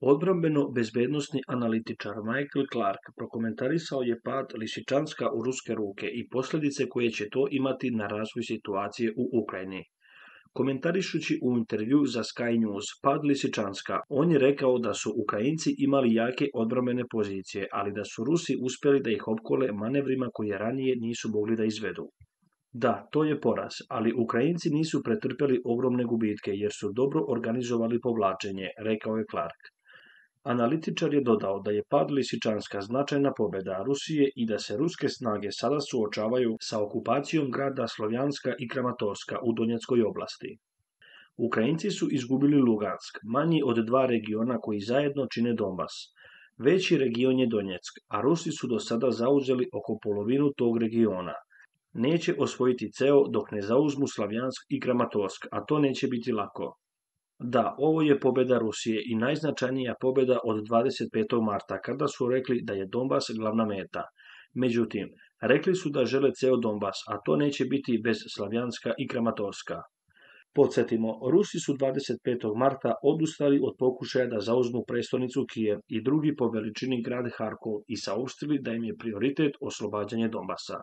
Odbrambeno-bezbednosni analitičar Michael Clark prokomentarisao je pad Lisičanska u ruske ruke i posljedice koje će to imati na razvoj situacije u Ukrajini. Komentarišući u intervju za Sky News pad Lisičanska, on je rekao da su Ukrajinci imali jake odbrambene pozicije, ali da su Rusi uspjeli da ih opkole manevrima koje ranije nisu mogli da izvedu. Da, to je poraz, ali Ukrajinci nisu pretrpjeli ogromne gubitke jer su dobro organizovali povlačenje, rekao je Clark. Analitičar je dodao da je pad Lisičanska značajna pobjeda Rusije i da se ruske snage sada suočavaju sa okupacijom grada Slovjanska i Kramatorska u Donjeckoj oblasti. Ukrajinci su izgubili Lugansk, manji od dva regiona koji zajedno čine Donbas. Veći region je Donjeck, a Rusi su do sada zauzeli oko polovinu tog regiona. Neće osvojiti ceo dok ne zauzmu Slavjansk i Kramatorsk, a to neće biti lako. Da, ovo je pobjeda Rusije i najznačajnija pobjeda od 25. marta, kada su rekli da je Donbas glavna meta. Međutim, rekli su da žele ceo Donbas, a to neće biti bez Slavjanska i Kramatorska. Podsjetimo, Rusi su 25. marta odustali od pokušaja da zauzmu prestonicu Kijev i drugi po veličini grad Harkov i saopštili da im je prioritet oslobađanje Donbasa.